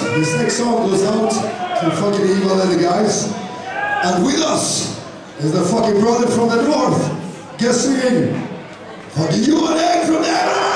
This next song goes out to fucking evil and the guys. And with us is the fucking brother from the north. Guess singing. Fucking you and Egg from Evan!